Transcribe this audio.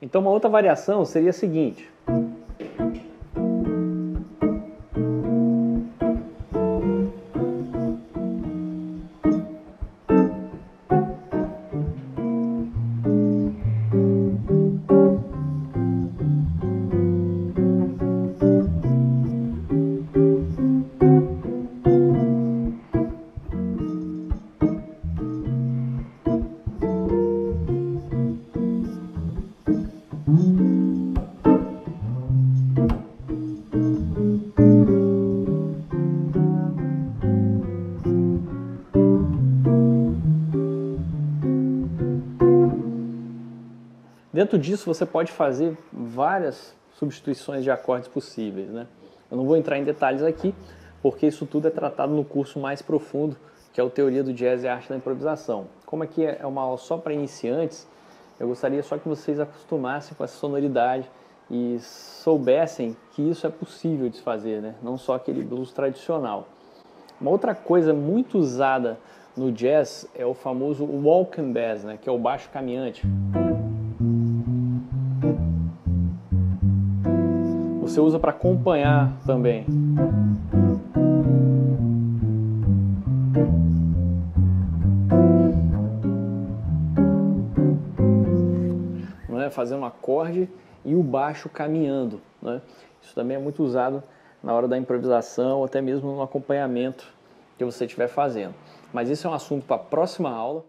Então uma outra variação seria a seguinte. Dentro disso você pode fazer várias substituições de acordes possíveis. Né? Eu não vou entrar em detalhes aqui, porque isso tudo é tratado no curso mais profundo, que é o Teoria do Jazz e Arte da Improvisação. Como aqui é uma aula só para iniciantes, eu gostaria só que vocês acostumassem com essa sonoridade e soubessem que isso é possível de fazer, né? não só aquele blues tradicional. Uma outra coisa muito usada no jazz é o famoso walking bass, né? que é o baixo caminhante. Você usa para acompanhar também. Não é? Fazendo um acorde e o baixo caminhando. Né? Isso também é muito usado na hora da improvisação, ou até mesmo no acompanhamento que você estiver fazendo. Mas isso é um assunto para a próxima aula.